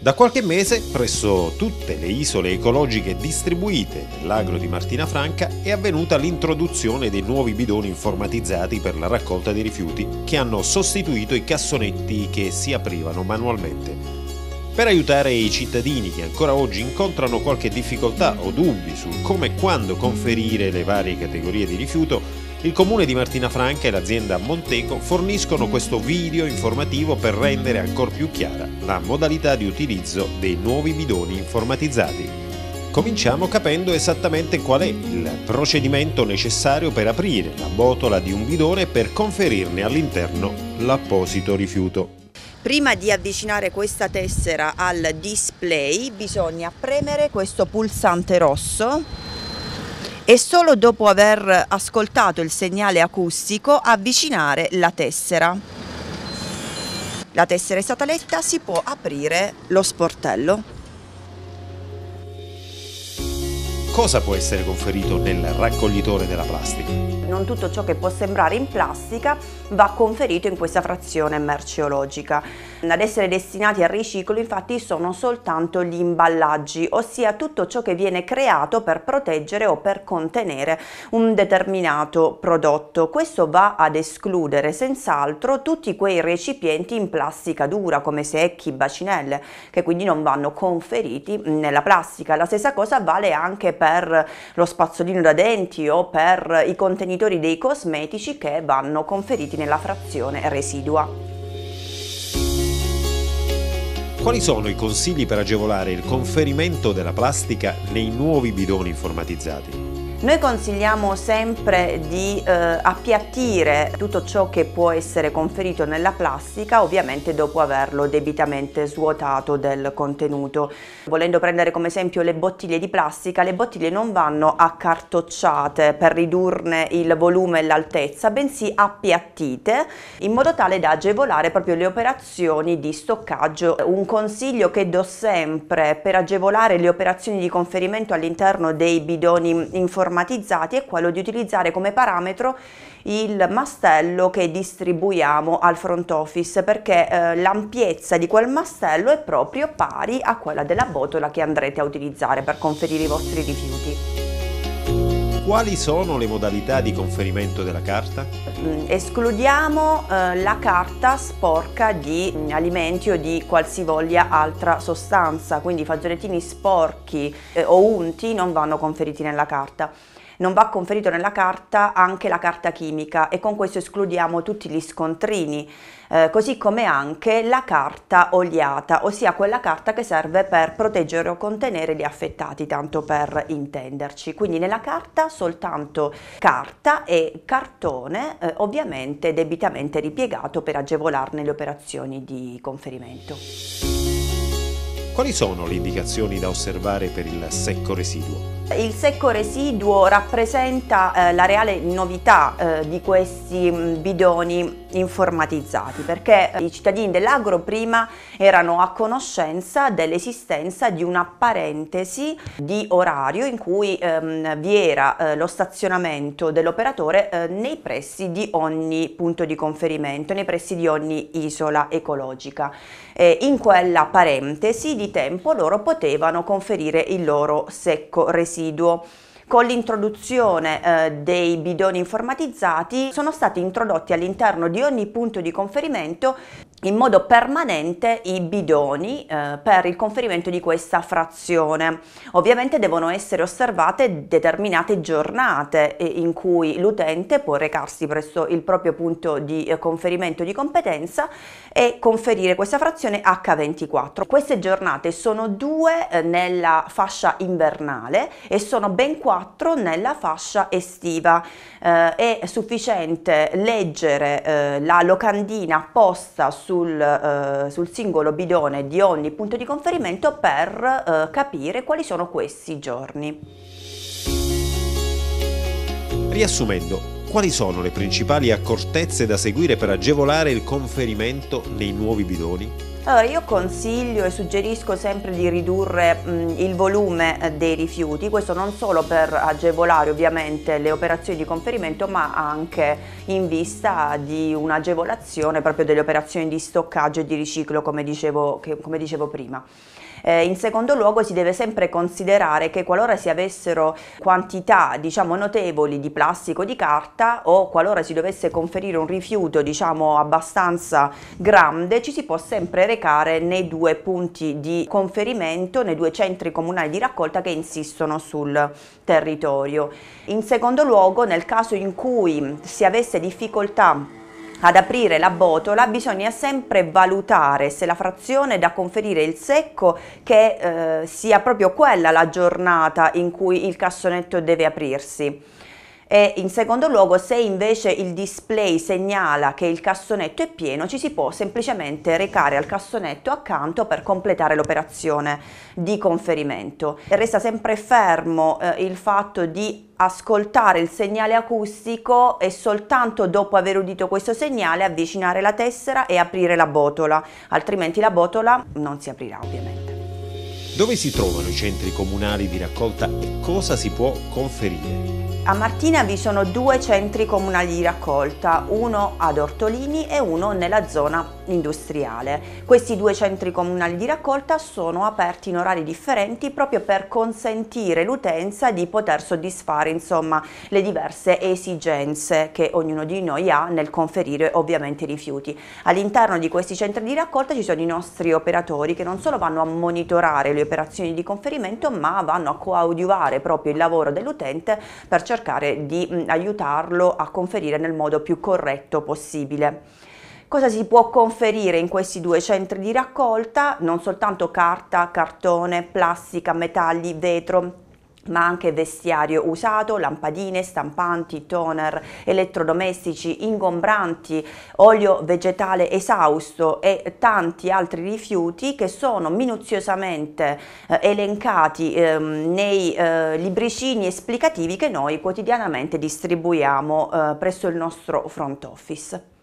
Da qualche mese, presso tutte le isole ecologiche distribuite nell'agro di Martina Franca, è avvenuta l'introduzione dei nuovi bidoni informatizzati per la raccolta dei rifiuti, che hanno sostituito i cassonetti che si aprivano manualmente. Per aiutare i cittadini che ancora oggi incontrano qualche difficoltà o dubbi sul come e quando conferire le varie categorie di rifiuto, il comune di Martina Franca e l'azienda Monteco forniscono questo video informativo per rendere ancora più chiara la modalità di utilizzo dei nuovi bidoni informatizzati. Cominciamo capendo esattamente qual è il procedimento necessario per aprire la botola di un bidone per conferirne all'interno l'apposito rifiuto. Prima di avvicinare questa tessera al display bisogna premere questo pulsante rosso e solo dopo aver ascoltato il segnale acustico avvicinare la tessera. La tessera è stata letta, si può aprire lo sportello. Cosa può essere conferito nel raccoglitore della plastica? non tutto ciò che può sembrare in plastica va conferito in questa frazione merceologica. Ad essere destinati al riciclo infatti sono soltanto gli imballaggi, ossia tutto ciò che viene creato per proteggere o per contenere un determinato prodotto. Questo va ad escludere senz'altro tutti quei recipienti in plastica dura come secchi, bacinelle, che quindi non vanno conferiti nella plastica. La stessa cosa vale anche per lo spazzolino da denti o per i contenitori dei cosmetici che vanno conferiti nella frazione residua. Quali sono i consigli per agevolare il conferimento della plastica nei nuovi bidoni informatizzati? Noi consigliamo sempre di eh, appiattire tutto ciò che può essere conferito nella plastica, ovviamente dopo averlo debitamente svuotato del contenuto. Volendo prendere come esempio le bottiglie di plastica, le bottiglie non vanno accartocciate per ridurne il volume e l'altezza, bensì appiattite in modo tale da agevolare proprio le operazioni di stoccaggio. Un consiglio che do sempre per agevolare le operazioni di conferimento all'interno dei bidoni informativi informatizzati è quello di utilizzare come parametro il mastello che distribuiamo al front office perché eh, l'ampiezza di quel mastello è proprio pari a quella della botola che andrete a utilizzare per conferire i vostri rifiuti. Quali sono le modalità di conferimento della carta? Mm, escludiamo eh, la carta sporca di alimenti o di qualsivoglia altra sostanza, quindi i fazzolettini sporchi eh, o unti non vanno conferiti nella carta non va conferito nella carta anche la carta chimica e con questo escludiamo tutti gli scontrini, eh, così come anche la carta oliata, ossia quella carta che serve per proteggere o contenere gli affettati, tanto per intenderci. Quindi nella carta soltanto carta e cartone, eh, ovviamente debitamente ripiegato per agevolarne le operazioni di conferimento. Quali sono le indicazioni da osservare per il secco residuo? Il secco residuo rappresenta eh, la reale novità eh, di questi mh, bidoni informatizzati perché i cittadini dell'agro prima erano a conoscenza dell'esistenza di una parentesi di orario in cui ehm, vi era eh, lo stazionamento dell'operatore eh, nei pressi di ogni punto di conferimento, nei pressi di ogni isola ecologica. in quella parentesi di tempo loro potevano conferire il loro secco residuo. Con l'introduzione eh, dei bidoni informatizzati sono stati introdotti all'interno di ogni punto di conferimento in modo permanente i bidoni eh, per il conferimento di questa frazione. Ovviamente devono essere osservate determinate giornate in cui l'utente può recarsi presso il proprio punto di eh, conferimento di competenza e conferire questa frazione H24. Queste giornate sono due eh, nella fascia invernale e sono ben quattro nella fascia estiva. Eh, è sufficiente leggere eh, la locandina posta sul, eh, sul, singolo bidone di ogni punto di conferimento per eh, capire quali sono questi giorni. Riassumendo, Quali sono le principali accortezze da seguire per agevolare il conferimento nei nuovi bidoni? Allora io consiglio e suggerisco sempre di ridurre mh, il volume eh, dei rifiuti, questo non solo per agevolare ovviamente le operazioni di conferimento ma anche in vista di un'agevolazione proprio delle operazioni di stoccaggio e di riciclo come dicevo, che, come dicevo prima. Eh, in secondo luogo si deve sempre considerare che qualora si avessero quantità diciamo notevoli di plastico di carta o qualora si dovesse conferire un rifiuto diciamo abbastanza grande ci si può sempre recare nei due punti di conferimento, nei due centri comunali di raccolta che insistono sul territorio. In secondo luogo nel caso in cui si avesse difficoltà ad aprire la botola bisogna sempre valutare se la frazione da conferire il secco che eh, sia proprio quella la giornata in cui il cassonetto deve aprirsi e in secondo luogo se invece il display segnala che il cassonetto è pieno ci si può semplicemente recare al cassonetto accanto per completare l'operazione di conferimento. Resta sempre fermo eh, il fatto di ascoltare il segnale acustico e soltanto dopo aver udito questo segnale avvicinare la tessera e aprire la botola, altrimenti la botola non si aprirà ovviamente. Dove si trovano i centri comunali di raccolta e cosa si può conferire? A Martina vi sono due centri comunali di raccolta, uno ad Ortolini e uno nella zona industriale. Questi due centri comunali di raccolta sono aperti in orari differenti proprio per consentire l'utenza di poter soddisfare insomma, le diverse esigenze che ognuno di noi ha nel conferire ovviamente i rifiuti. All'interno di questi centri di raccolta ci sono i nostri operatori che non solo vanno a monitorare le operazioni di conferimento ma vanno a coadiuvare proprio il lavoro dell'utente per cercare cercare di mh, aiutarlo a conferire nel modo più corretto possibile. Cosa si può conferire in questi due centri di raccolta? Non soltanto carta, cartone, plastica, metalli, vetro, ma anche vestiario usato, lampadine, stampanti, toner, elettrodomestici, ingombranti, olio vegetale esausto e tanti altri rifiuti che sono minuziosamente eh, elencati eh, nei eh, libricini esplicativi che noi quotidianamente distribuiamo eh, presso il nostro front office.